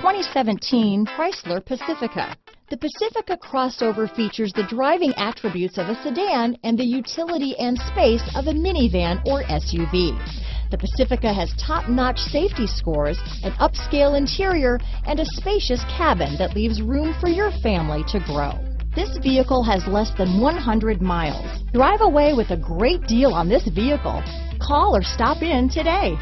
2017 Chrysler Pacifica. The Pacifica crossover features the driving attributes of a sedan and the utility and space of a minivan or SUV. The Pacifica has top-notch safety scores, an upscale interior, and a spacious cabin that leaves room for your family to grow. This vehicle has less than 100 miles. Drive away with a great deal on this vehicle. Call or stop in today.